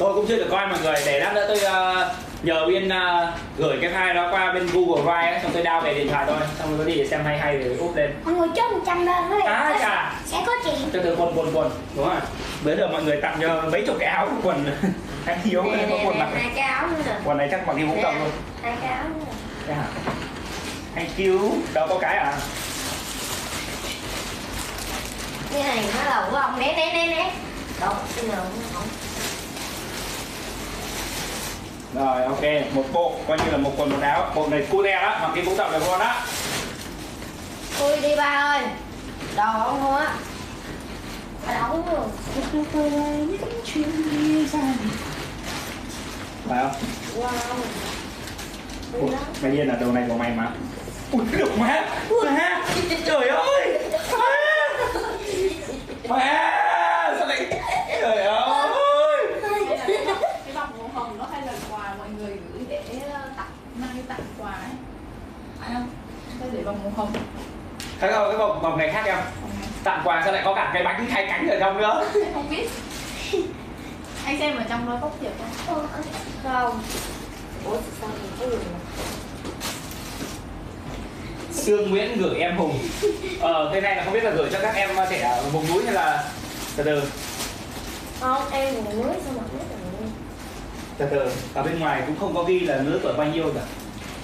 tôi cũng chưa được coi mọi người để lát nữa tôi uh, nhờ Uyên uh, gửi cái file đó qua bên Google Drive ấy, xong tôi download về điện thoại thôi xong rồi có đi để xem hay hay rồi úp lên. Mọi người chốt 100 đơn thôi À, chà. sẽ có chuyện. Cho từ quần quần quần đúng rồi. Bữa giờ mọi người tặng cho mấy chục cái áo quần. Hay thiếu nè có quần mặc hai cái áo nữa quần này chắc mặc đi vũ công luôn. hai cái áo nữa Thế hả? Thank you. Đâu có cái à? Cái này nó là của ông né né né né. Đâu cái nào cũng không rồi ok. Một bộ coi như là một quần một áo. Bộ này cu đe đó mặc cái vũ tập này luôn đó Ui đi ba ơi. Đồ không không á. Rồi phải không? Wow. Ủa, điên là đồ này của mày mà. Ui được má má trời ơi. Má má sao lại trời ơi cái bọc màu hồng nó hay là quà mọi người gửi để tặng mang đi tặng quà ấy phải không bọc màu hồng thấy không cái bọc bọc này khác không tặng quà sao lại có cả cái bánh hai cánh ở trong nữa. Em không biết. Anh xem ở trong đó có thiệp không? Không. Ủa sao mình có đường Sương Nguyễn gửi em Hùng. Ờ, cái này là không biết là gửi cho các em trẻ ở vùng núi hay là từ từ. Không em người mới sao mà biết rồi từ từ ở bên ngoài cũng không có ghi là lứa tuổi bao nhiêu cả.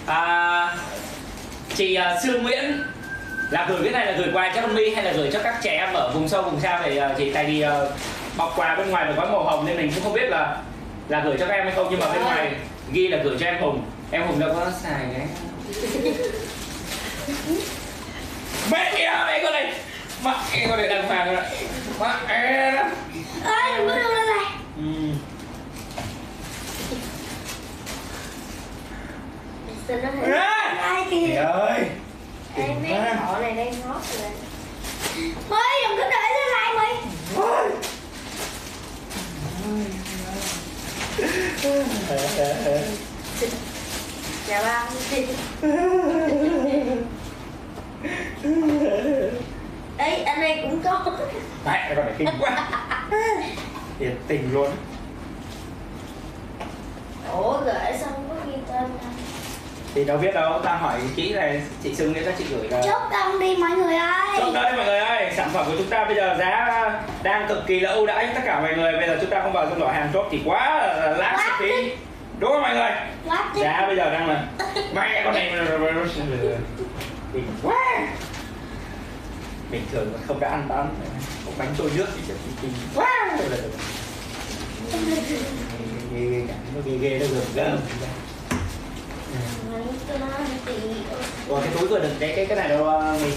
À, chị uh, Sương Nguyễn là gửi cái này là gửi quà cho con My hay là gửi cho các trẻ em ở vùng sâu vùng xa? Vậy uh, chị tại vì uh, bọc quà bên ngoài là có màu hồng nên mình cũng không biết là là gửi cho các em hay không nhưng mà bên ngoài ghi là gửi cho em Hùng. Em Hùng đâu có xài cái. Mẹ kia mẹ con này mẹ con này đang phàn rồi mẹ Ê đừng có đưa lên này ừ. Kìa. Ơi Em mấy họ này đang ngót rồi. Mới đừng có để lên này mày. Dạ ba. Ê anh này cũng có. Mẹ con này kinh quá. Thiệt tình luôn. Ủa gửi xong không có ghi tên đâu Thì đâu biết đâu, ta hỏi kỹ này Chị Sương nghĩa các chị gửi là Chốt đông đi mọi người ơi Chốt đấy mọi người ơi, sản phẩm của chúng ta bây giờ giá đang cực kỳ là ưu đãi tất cả mọi người Bây giờ chúng ta không vào trong giỏ hàng chốt thì quá là, là lãng phí Đúng không mọi người? Quá Giá bây giờ đang là Mẹ con này quá Bình thường mà không đã ăn bán Một bánh trôi nước thì chắc kinh quá Ghê ghê cả, nó ghê ghê nó gớm gớm Ủa cái túi vừa đựng cái cái cái này đâu uh, mình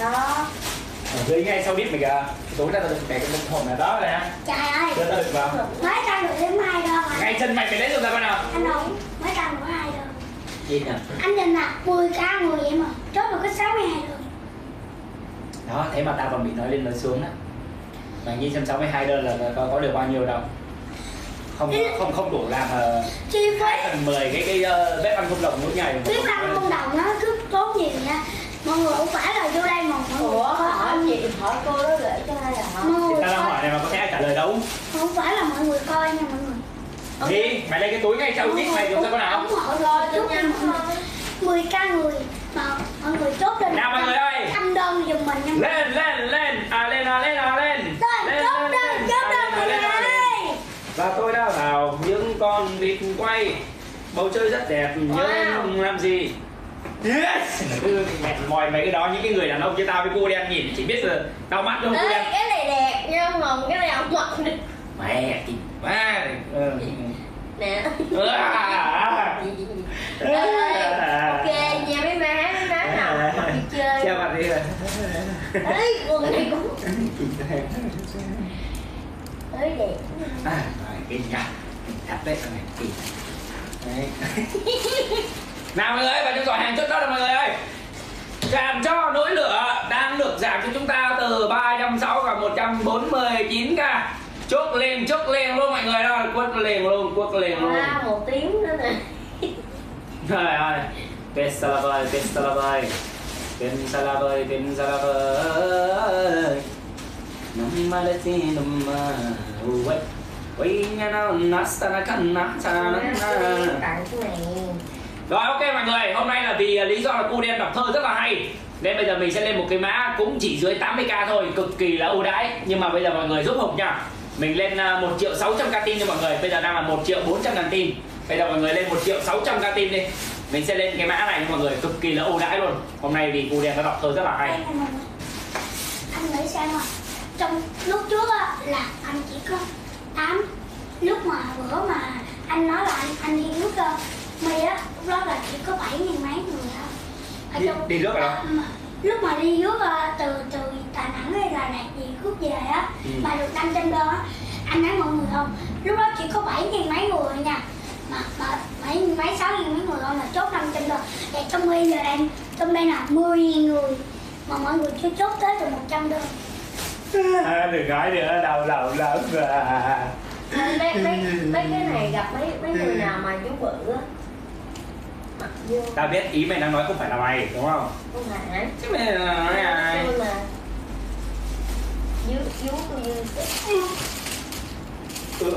Đó. Ở dưới ngay sau bít mình kìa. Cái túi ta đựng cái cái đựng hộp này đó này Trời ơi. Đưa ta đựng vào. Mấy trăm được đến mai đâu mà ngay chân mày phải lấy được ra con nào? Anh không Mấy trăm có hai đâu? Gì nhỉ? Anh nhìn nè 10 ca người vậy mà Chốt được có 62 đơn đó thế mà tao còn bị nói lên nói xuống á. Mà nhi 162 đơn là có, có được bao nhiêu đâu không không không đủ làm uh, Chi phí. phần 10 cái cái uh, bếp ăn không đồng mỗi ngày Biết ăn không đồng nó cứ tốn nhiều nha. Mọi người không phải là vô đây mà mọi người Ủa có hỏi chị hỏi cô đó gửi cho ai à? Mọi thì người tao đang hỏi này mà có thể ai trả lời đâu? Không phải là mọi người coi nha mọi người. Gì mày lấy cái túi ngay sau bít mày dùng cho con nào? ủng hộ rồi chốt nha mọi người. 10 ca người mà mọi người chốt lên Nào mọi người ơi. Trăm đơn giùm mình nha lên lên lên. À lên à lên à lên Rồi chốt đơn chốt đơn mọi người ơi và tôi đã vào con vịt quay. Bầu trời rất đẹp nhưng Wow. làm gì. Yes. Cứ mẹ mòi mấy cái đó những cái người đàn ông như tao với cô đen nhìn chỉ biết là đau mắt thôi cô đen. cái này đẹp nha mà cái này không mặc được mẹ kinh quá ừ. nè. Ừ. À. Ê, ok nha mấy má mấy má nào mặc đi chơi. Che mặt đi. Rồi ấy quần này cũng ấy đẹp à, kinh nha thật đấy con này đấy. Nào mọi người ơi vào trong giỏ hàng chốt đó rồi mọi người ơi. Giảm cho nỗi lửa đang được giảm cho chúng ta từ 360 và 149 k chốt lên chốt lên luôn mọi người ơi. Quất lên luôn quất lên luôn. Qua một tiếng nữa nè. Trời ơi. La vai Pensa la vai, pensa la vai Nằm mà tì nằm mà Ui, nha nó nó sa na cần nó cái này Rồi ok mọi người, hôm nay là vì lý do là cô đem đọc thơ rất là hay. Nên bây giờ mình sẽ lên một cái mã cũng chỉ dưới 80k thôi, cực kỳ là ưu đãi. Nhưng mà bây giờ mọi người giúp Hùng nha. Mình lên à, 1 triệu 600k tin cho mọi người, bây giờ đang là 1 triệu 400 ngàn tin Bây giờ mọi người lên 1 triệu 600k tin đi. Mình sẽ lên cái mã này cho mọi người, cực kỳ là ưu đãi luôn. Hôm nay vì cô đem nó đọc thơ rất là hay. Anh, nghĩ sao mà trong lúc trước là anh chỉ có 8 lúc mà bữa mà anh nói là anh, anh đi nước uh, mi á lúc đó là chỉ có bảy nghìn mấy người thôi. Ở Đi- trong- đi nước mà lúc mà đi nước ờ, từ từ Đà Nẵng hay là Đà gì rút về á Ừ. mà được đăng trên đơn á anh nói mọi người không? Lúc đó chỉ có bảy nghìn mấy người nha. Mà mà nghìn mấy sáu nghìn mấy người thôi là chốt đăng trên đơn thì trong bây giờ em trong đây là 10 nghìn người. Mà mọi người chưa chốt tới được 100 đơn. à, Đừng nói nữa, đau đầu lắm à. mấy mấy cái này gặp mấy mấy người nào mà chú bự á mặc vô Tao biết ý mày đang nói không phải là mày, đúng không? không phải Chứ mày là nói ai? dưới dưới tôi dư Ừ.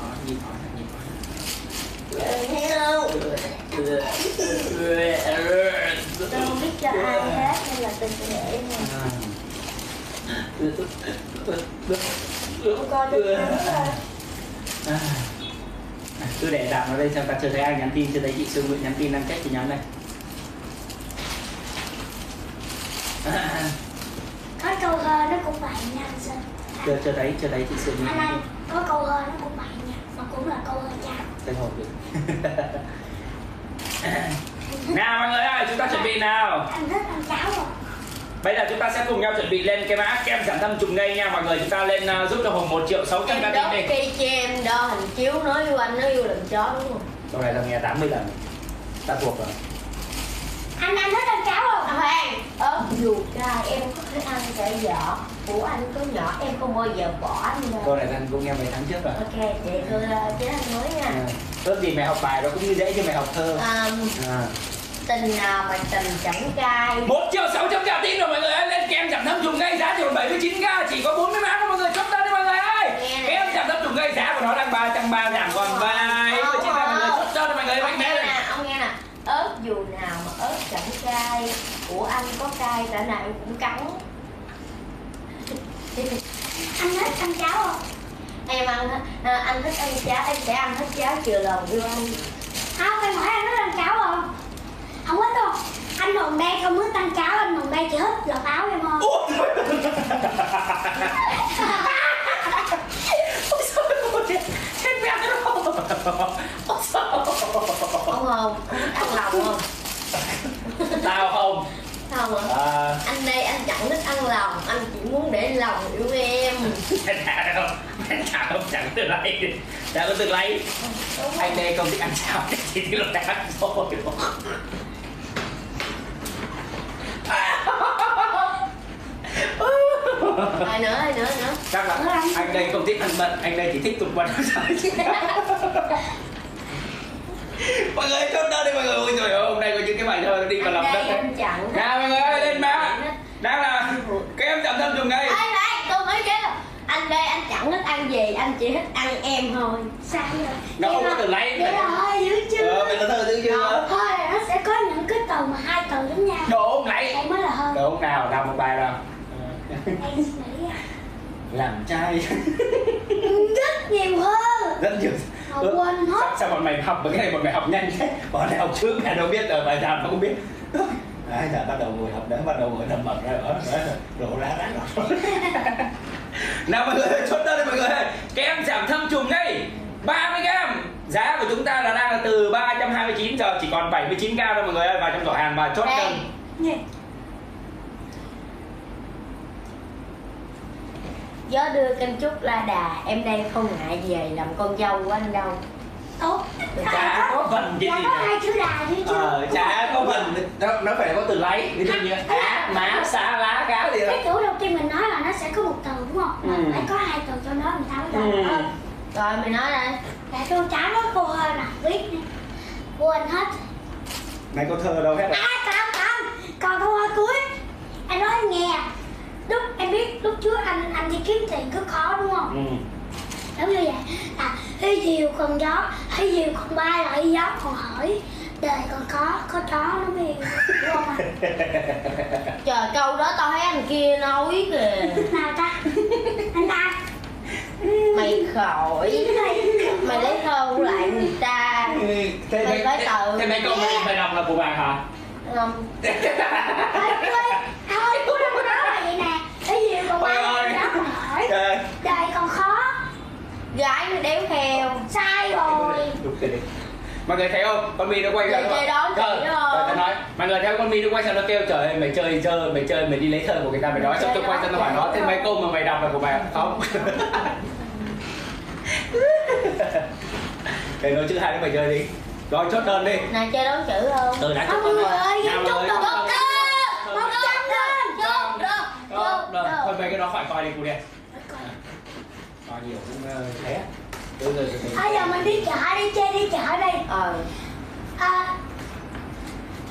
Hỏi, nhìn hỏi, nhìn hỏi. hello tôi không biết cho ai hết nên là tôi sẽ để mà À. Cứ để tạm nó đây xem ta chưa thấy ai nhắn tin, chưa thấy chị Sương Nguyễn nhắn tin đang check tin nhắn đây. Có câu hơ nó cũng vậy nha Sơn chưa chưa thấy chưa thấy chị Sương Nguyễn anh có câu hơ nó cũng vậy nha mà cũng là câu hơ chào Thấy hồn được. nào mọi người ơi, chúng ta chuẩn bị nào. anh thích ăn cháo rồi Bây giờ chúng ta sẽ cùng nhau chuẩn bị lên cái mã kem giảm thâm trùng ngây nha mọi người. Chúng ta lên uh, giúp cho Hùng 1 triệu 600 em ca đốt tin đi. cây cho em đo hình chiếu nói với anh nói vô làm chó đúng không Câu này là nghe 80 lần. Ta thuộc rồi. anh anh thích ăn cháo không Hoàng ớt dù cay em có thể ăn cả vỏ của anh có nhỏ em không bao giờ bỏ anh đâu Câu này thằng cũng nghe mấy tháng trước rồi. ok vậy tôi uh, chế anh mới nha À. Ước gì mày học bài nó cũng như dễ như mày học thơ. um, À. tình nào mà tình chẳng cay 1 triệu 600 cả tin rồi mọi người ơi. Lên kem giảm thâm trùng ngay giá chỉ còn 79k Chỉ có 40 mã thôi mọi người. Chốt đơn đi mọi người ơi. Này. Kem giảm thâm trùng ngay giá của nó đang 330 giảm còn vài. 79 mọi người chốt đơn đi mọi người mạnh nghe mẽ. nè ông nghe nè. Ớt dù nào mà ớt chẳng cay của anh có cay cả nào em cũng cắn. Anh thích ăn cháo không? Em ăn à, anh thích ăn cháo em sẽ ăn hết cháo chừa lòng yêu anh không em hỏi anh thích ăn cháo không không thích đâu. Anh hồn đây không thích ăn cháo anh hồn đây chỉ thích lọc áo em thôi Ôi Ôi sao ôi Chết mẹ cái đó Ôi sao ông hồn ông thích ăn lòng không? Tao không. Không hả? À. Anh đây anh chẳng thích ăn lòng anh chỉ muốn để lòng yêu em. Không Mẹ thả không chẳng tự lấy. Chả có tự lấy. Anh đây không thích ăn cháo Chỉ thích là ăn thôi ai nữa ai nữa nữa? Chắc là anh đây không thích ăn mận anh đây chỉ thích tục quần mọi người chốt đơn đi mọi người. Ôi trời hôm nay có những cái bài thơ nó đi vào lòng anh đất đấy. anh nào mọi người ơi lên má đang là cái em chậm thâm dùng đây Ê này, tôi mới chứ Anh đây anh chẳng thích ăn gì, anh chỉ thích ăn em thôi. Sao vậy nó không có từ lấy vậy hơi dữ chưa ờ mày là thơ dữ chưa thôi nó sẽ có những cái từ mà hai từ giống nhau. Đồ không lấy. Đây mới là hơn. Đồ không nào nào một bài nào làm trai. Rất nhiều hơn. Rất nhiều. Mà quên hết. sao, sao bọn mày học cái này bọn mày học nhanh thế? Bọn này học trước là đâu biết rồi bài nào nó không biết. Đấy, giờ bắt đầu ngồi học đấy, bắt đầu ngồi nằm bật ra đó, đấy, đổ ra rác rồi. Nào mọi người, chốt đơn đi mọi người Kem giảm thâm trùng ngay 30 gram. Giá của chúng ta là đang là từ 329 giờ chỉ còn 79 gram thôi mọi người ơi Vào trong giỏ hàng và chốt đơn Gió đưa kem chúc la đà Em đây không ngại về làm con dâu của anh đâu Ủa, Chả có phần chứ Chả gì có hai chữ đà chứ chứ Ờ, chả có phần nó, nó phải có từ lấy Ví dụ như á, má, xá, lá, cá gì đó Cái kiểu đầu tiên mình nói là nó sẽ có một từ đúng không? Mà Ừ. phải có hai từ cho nó mình tháo ra. Ừ. Rồi mày nói đây Dạ tôi cháo nó cô hơn nè, viết nè. Quên hết. Mày có thơ đâu hết À không không, còn câu hỏi cuối. Anh nói anh nghe. Lúc em biết lúc trước anh anh đi kiếm tiền cứ khó đúng không? Ừ. giống như vậy. Là khi diều còn gió khi diều còn bay lại gió còn hỏi đời còn có có chó nó mới hiểu đúng không ạ Trời câu đó tao thấy anh kia nói kìa. Nào ta anh ta. Mày khỏi. Mày lấy thơ lại người ta. Thế Mày phải tự thế mấy câu mày đọc là của bạn hả? Không thôi thôi thôi cô đừng có nói là vậy nè khi diều còn bay lại gió Trời đời còn khó. Gái mới đéo theo sai rồi. Rồi. mọi người thấy không? Con mi nó quay ra chơi đó chị đó. rồi tao nói. Mọi người thấy con mi nó quay sang nó kêu trời ơi mày chơi chơi mày chơi mày đi lấy thơ của người ta mày nói. Xong tôi quay sang nó hỏi nó thế mấy câu mà mày đọc là của mày không. Cái nói chữ hai đứa mày chơi đi. Rồi chốt đơn đi. Này chơi đón chữ không? Ừ đã chốt đơn rồi chốt đơn. một trăm đơn Chốt đơn Chốt đơn. thôi mấy cái đó khỏi coi đi cụ đen coi nhiều cũng ờ, thế rồi. bây giờ mình đi chợ đi chơi đi chợ đi. Ờ. À,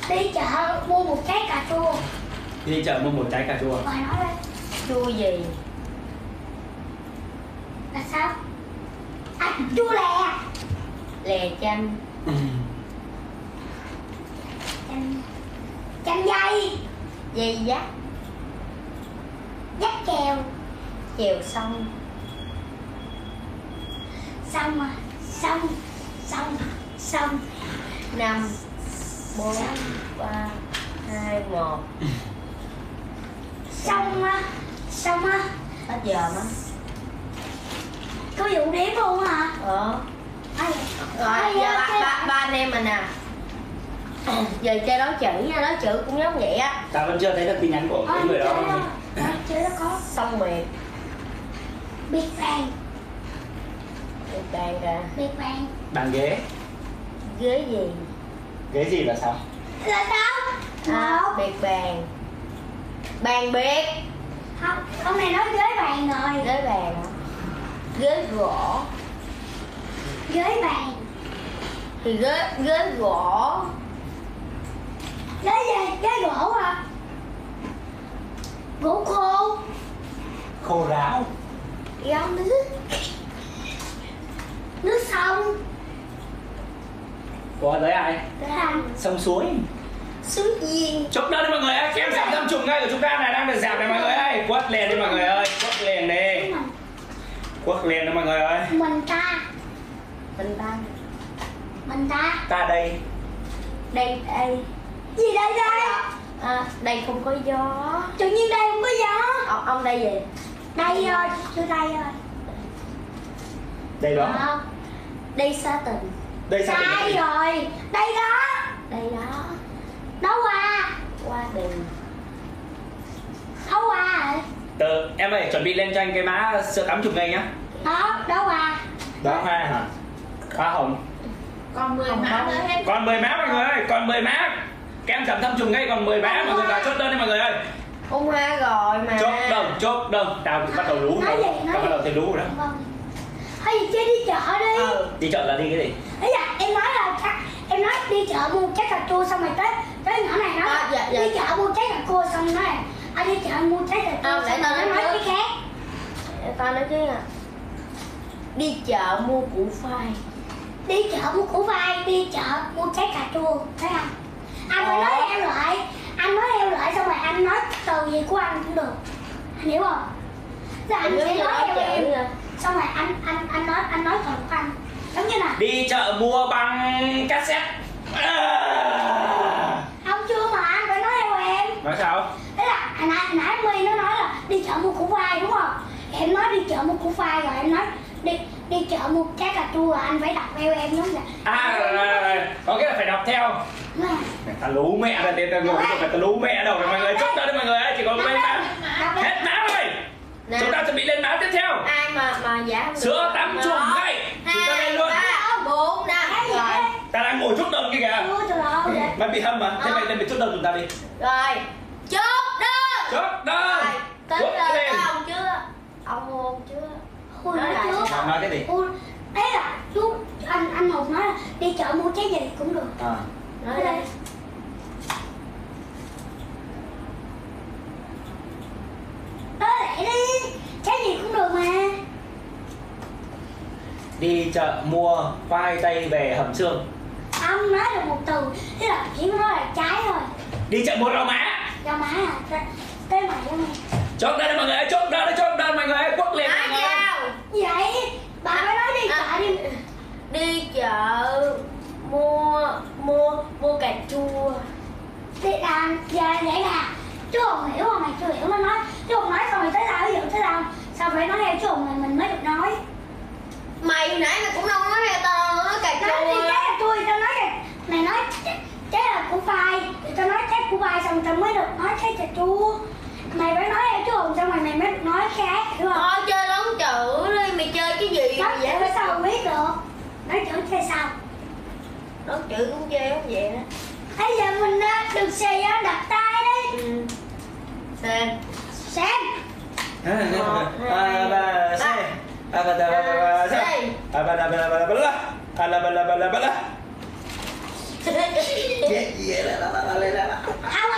đi chợ mua một trái cà chua. Đi chợ mua một trái cà chua. Rồi nói đây Chua gì? Là sao? À chua lè. Lè chanh. Chanh chanh dây. Dây dắt dắt chèo Chèo sông xong mà xong xong xong. Năm bốn ba hai một. Xong á. Xong á. Hết giờ má có vụ đếm luôn hả? Ờ. Ai Rồi giờ ba, cái- ba, ba anh em mình nè Giờ chơi đón chữ nha, đón chữ cũng giống vậy á. Ta vẫn chưa thấy được tin nhắn của cái Ai người đó chơi đó Ai chơi đó có. Xong miệt Big Bang bàn kìa Big Bang bàn ghế. Ghế gì? Ghế gì là sao? Là sao à, một. Biệt bàn. Bàn biệt không ông này nói ghế bàn rồi. Ghế bàn hả? Ghế gỗ. Ghế bàn. Thì ghế, ghế gỗ. Ghế gì? Ghế gỗ à? Gỗ khô. Khô ráo. Gáo nước nước sông. Có tới ai? Làm sông suối. Suối Duyên. Chúc đơn đi mọi người ơi kem giảm thâm trùng ngay của chúng ta này đang được giảm này mọi người ơi. Quất liền đi mọi người ơi quất liền đi. Quất liền đi mọi người ơi. Mình ta. Mình ta. Mình ta. Ta đây. Đây, đây. Gì đây đây? À, Đây không có gió. Tự nhiên đây không có gió. Ông, ông đây gì? đây rồi chưa đây rồi. Đây đó. À, đây xa tình. Đây sao sai thì rồi. Đây đó. Đây đó. Đó qua. Qua đường. Đó qua. Rồi từ em ơi chuẩn bị lên cho anh cái má sữa tắm chục ngày nhá. Đó đó qua. Đó hoa hả? Hoa hồng. Còn 10 Không mã có. nữa hết. Còn 10 má mọi người ơi còn 10 má. Kem giảm thâm trùng ngay còn 10 má mọi người vào chốt đơn đi mọi người ơi. Ông hoa rồi mà. Chốt đơn chốt đơn tao bắt đầu lú rồi. gì, nói tao bắt đầu thấy lú rồi đó gì chơi đi chợ đi. Ừ đi chợ là đi cái gì? Ấy là em nói là chắc em nói đi chợ mua trái cà chua xong rồi tới tới nhỏ này nói À, dạ, dạ. đi chợ mua trái cà chua xong nói anh đi chợ mua trái cà chua À, xong rồi nó nói cái khác. Tao nói chứ nè Đi chợ mua củ khoai đi chợ mua củ vai đi chợ mua trái cà chua thấy không? Anh phải Ờ. nói em lại anh nói em lại xong rồi anh nói từ gì của anh cũng được. Anh hiểu không? Là anh sẽ nói theo em xong rồi anh anh anh nói anh nói thuận của anh giống như là đi chợ mua băng cassette à. không chưa mà anh phải nói theo em nói sao Thế là hồi nãy, hồi nãy My nó nói là đi chợ mua củ vai đúng không? Em nói đi chợ mua củ vai rồi em nói đi đi chợ mua trái cà chua rồi anh phải đọc theo em giống vậy. à rồi, rồi, rồi. có nghĩa là phải đọc theo Mẹ, ta lú mẹ ra tiền ta ngủ phải ta lú mẹ đâu rồi mọi người chốt đơn đi mọi người ơi chỉ còn mấy đi. hết má rồi Nè. Chúng ta chuẩn bị lên má tiếp theo. Ai mà mà giả không được. sữa tắm chuồng đây chúng ta lên Hai, luôn. ba, bốn, năm. Cái gì Rồi. đấy? ta đang ngồi chốt đơn kia kìa. Ơi. mày bị hâm mà. Thế mày lên bị chốt đơn chúng ta đi. Rồi. Chốt đơn chốt đơn Rồi Tính có ông chưa? Ông ông chưa? Ui Nói nói cái gì? Ui, đấy là chú anh anh Hùng nói là đi chợ mua trái gì cũng được. à. Nói đây Nói lại đi. Trái gì cũng được mà. Đi chợ mua khoai tây về hầm xương. Ông nói được một từ Thế là chỉ có nói là trái thôi. Đi chợ mua rau má Cho má à? Tới, mày cho mày. Chốt đi mọi người ơi chốt đơn đi chốt đơn mọi người ơi quất liền mọi người Vậy Bà phải nói đi À. chợ đi. Đi chợ mua mua mua cà chua. Thì là Dạ vậy là Chú Hùng hiểu không mày chưa hiểu nó nói. Chú Hùng nói xong rồi tới tao ví dụ tới tao Sao phải nói theo chú này mình mới được nói mày nãy mày cũng đâu nói ra tao nói cà Nói chua trái là tôi tao nói là Mày nói trái- là của vai Thì tao nói trái của vai xong tao mới được nói trái cà chua Mày phải nói chú Hùng xong rồi mày mới được nói khác hiểu không? Thôi chơi đón chữ đi mày chơi cái gì Nói vậy chữ sao biết được. Nói chữ chơi sao? Đón chữ cũng chơi không vậy đó Bây giờ mình đã được xì á đặt tay đi. Ừ. xem. Ba c a ba ba. ba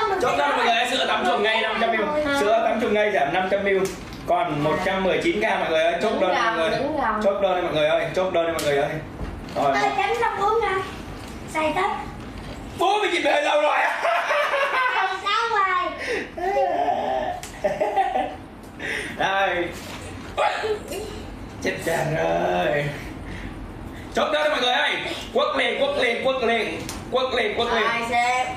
mình chốt đơn mọi người sữa tắm chuồng ngay 500 ml sữa tắm chuồng ngay giảm 500 ml còn 119 k mọi người ơi chốt đơn mọi người. chốt đơn mọi người ơi chốt đơn mọi người ơi. Rồi. Chấm xong uống nè. Xài tết. Bố bị chìm về lâu rồi. Xong rồi. Đây chết cha rồi chốt đơn đi mọi người ơi. Quất liền quất liền quất liền quất liền quất liền ai xem?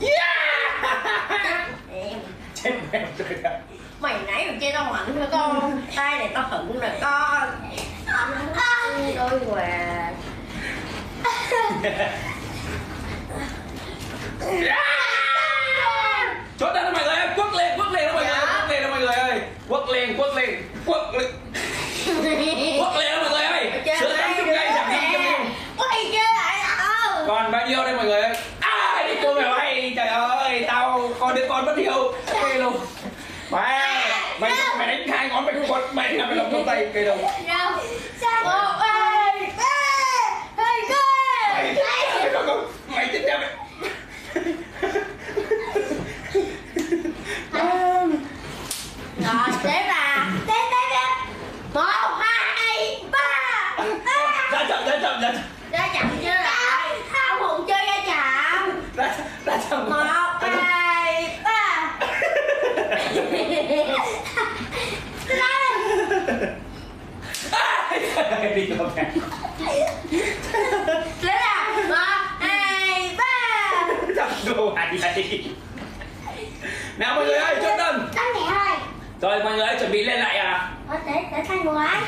Yeah! em chết mẹ rồi. Mày nãy mày chơi tao mạnh hả con? Tay này tao hận rồi con. Đôi quà. Chốt đơn đi mọi người ơi quất liền quất liền đó mọi người ơi quất liền đó mọi người ơi quất liền quất liền quất liền quất liền đó mọi người ơi sữa tắm chung cây giảm 500 ml quay chơi lại nào còn bao nhiêu đây mọi người ơi à đi cô mày bay trời ơi tao con đứa con bất hiếu cây luôn mày mày mày đánh hai ngón mày nằm lòng trong tay cây đâu đâu Sao một hai ba hai mày mày không không mày chết cha mày rồi đếm là Đến đến đến một hai ba ra chậm ra chậm ra chậm ra chậm chưa lại không hùng chơi ra chậm ra ra chậm một hai ba đi cho mẹ đếm là một hai ba chậm đồ hạt đi nào mọi người ơi chốt đơn Đánh nhẹ thôi rồi mọi người ơi chuẩn bị lên lại à Ờ, để để thay người ấy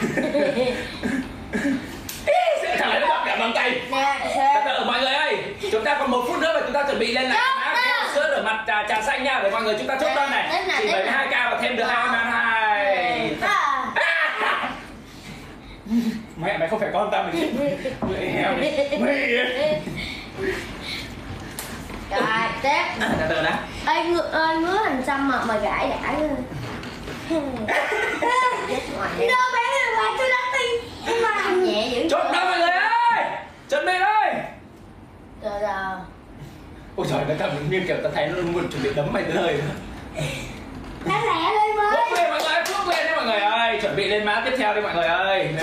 sẽ thằng này nó bọc cả bằng tay nè Từ xem từ mọi người ơi chúng ta còn một phút nữa và chúng ta chuẩn bị lên lại Chốt má đơn. keo sữa rửa mặt trà, trà xanh nha để mọi người chúng ta chốt đơn này. Chỉ đến 72 k và thêm được hai man hai. Ba mẹ mày không phải con tao mày mày heo. Mày mày rồi tiếp À, từ từ đã. Ơi ngứa ơi ngứa hình xăm mà mà gãi gãi luôn. Đâu bé người ngoài tôi đánh đi. Nhưng mà nhẹ dữ chốt đơn mọi người ơi. Chuẩn bị đây. Từ từ ôi trời nó tao nguyên kiểu tao thấy nó muốn chuẩn bị đấm mày tới nơi. Đánh lẹ lên mới. Quốc lên mọi người quốc lên đấy mọi người ơi. Chuẩn bị lên má tiếp theo đi mọi người ơi.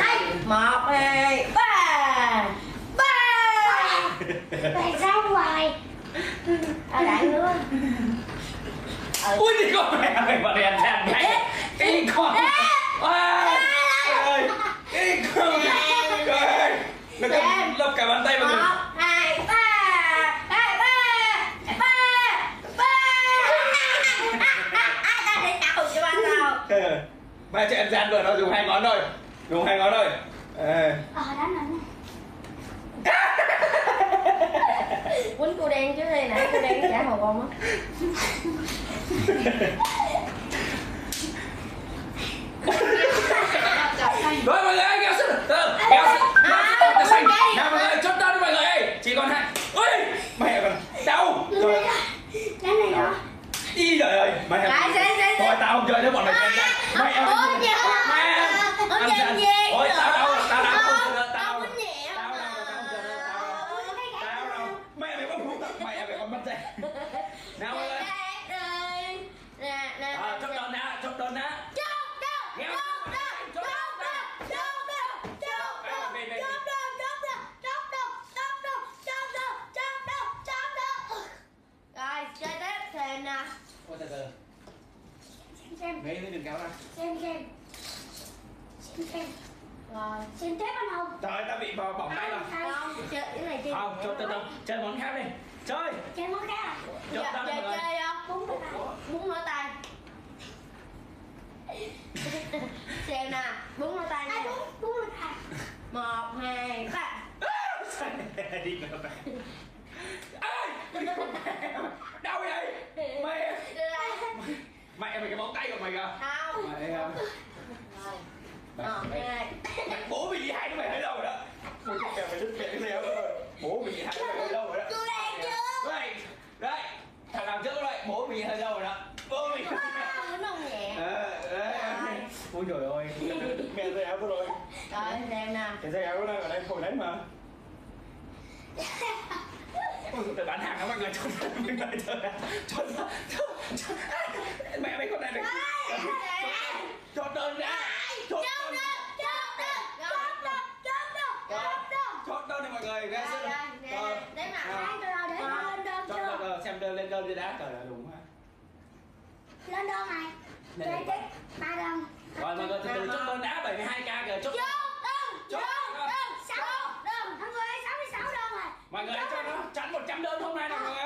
Một hai ba. Ba. Tại sao ngoài. À lại nữa ừ. ui thì con mẹ mày mà đèn đèn mày cái con à, ơi cái con trời ơi nó còn lấp cả bàn tay vào một mình hai ba hai ba ba ba để tao cho anh nào Ờ, mà cho em gian vừa nó dùng hai ngón thôi. Dùng hai ngón thôi. Ờ. Ờ đánh quýnh cô đen trước đây nãy cô đen trả màu bông á rồi mọi người ơi kéo sức từ kéo sức kéo xanh nào mọi người chốt đơn đi mọi người ơi chỉ còn hai ui mẹ còn đau rồi Đánh này nữa đi trời ơi mày Lại, sẽ- sẽ- thôi tao không chơi nữa bọn mày em ra mày em Ủa, gì hả? mày Ủa, ăn gì gian gì? ôi tao đâu tao đâu không Ờ, chơi nữa tao tao quýnh nhẹ tao đâu tao không chơi nữa tao đâu tao đâu mẹ mày không mày mày còn mất dậy nào mọi người nè nè à, chốt đơn đã chốt đơn đã chốt chốt chốt chốt chốt chốt Nghĩ mới đừng kéo ra xem xem xem xem rồi xem tiếp anh hùng Trời ơi, tao bị bò- bỏng tay rồi không chơi cái này chơi Không, cho từ từ Chơi món khác đi. Chơi. Chơi món khác à? Chốt dạ, chơi chơi không bún bún tay bún nổi tay xem nè bún nổi tay à nha bún bún tay một hai ba. Đi lại ai đau vậy? Mày mày mày cái bóng tay của mày kìa không. Mày thấy không một hai. Mày bố bị hai đứa mày hơi lâu rồi đó một cái kèo mày đứt miệng leo rồi bố hai đứa mày lâu rồi đó. Tôi đang chưa? Đây đây thằng nào trước đây bố bị hơi lâu rồi đó. Bố bị bún không nhẹ Ờ, ờ. ôi trời ơi. Mẹ dây áo của rồi rồi xem nè cái dây áo của đây ở đây phổi đánh mà. Ôi, phải bán hàng đó mọi người cho mọi người cho cho mẹ mấy con này này đơn ra cho đơn lên đơn này chơi tiếp ba lần rồi mọi người từ từ chúc mừng đã 72 k kìa chúc chúc đơn sáu đơn mọi người sáu mươi sáu đơn rồi. Mọi người cho nó tránh 100 đơn hôm nay nè mọi người